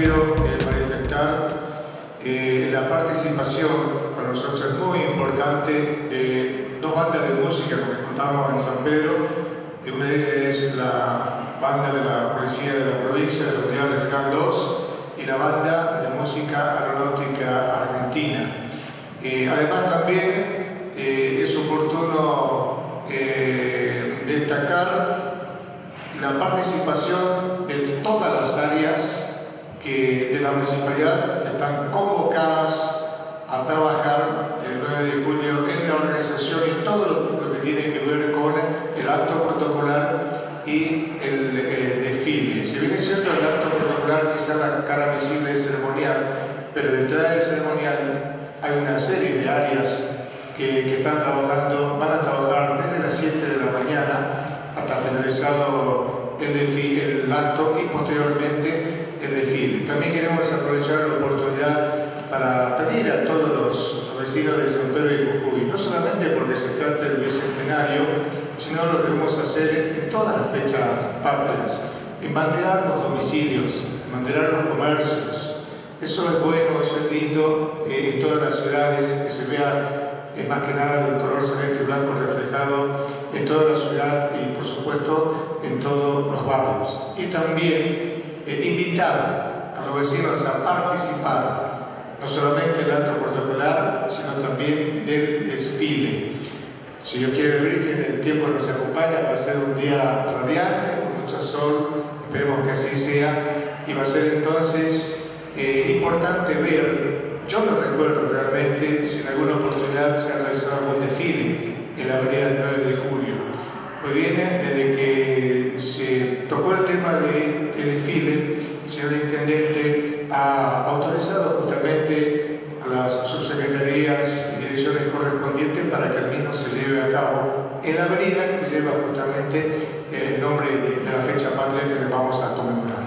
quiero eh, manifestar eh, la participación, para nosotros es muy importante, de dos bandas de música que contamos en San Pedro. Una de ellas es la banda de la Policía de la Provincia de la Unidad Regional 2 y la banda de música aeronáutica argentina. Eh, además también es oportuno destacar la participación de todas las áreas que, de la municipalidad que están convocadas a trabajar el 9 de julio en la organización y todo lo, que tiene que ver con el acto protocolar y el eh, desfile. Si bien es cierto el acto protocolar quizá la cara visible es ceremonial, pero detrás del ceremonial hay una serie de áreas que, que están trabajando, van a trabajar desde las 7 de la mañana hasta finalizado el, el acto y posteriormente También queremos aprovechar la oportunidad para pedir a todos los, vecinos de San Pedro y Jujuy, no solamente porque se trata del bicentenario, sino lo debemos hacer en todas las fechas patrias, en mantener los domicilios, en mantener los comercios. Eso es bueno, eso es lindo eh, en todas las ciudades, que se vea eh, más que nada el color celeste y blanco reflejado en toda la ciudad y por supuesto en todos los barrios. Y también invitar a los vecinos a participar no solamente del acto protocolar, sino también del desfile. Si yo quiero ver que el tiempo nos acompaña, va a ser un día radiante, con mucho sol, esperemos que así sea, y va a ser entonces eh, importante ver, yo no recuerdo realmente si en alguna oportunidad se ha realizado algún desfile en la avenida del 9 de julio, pues viene desde tocó el tema de de desfile, el señor Intendente ha autorizado justamente a las subsecretarías y direcciones correspondientes para que el mismo se lleve a cabo en la avenida que lleva justamente el nombre de, de la fecha patria que le vamos a conmemorar.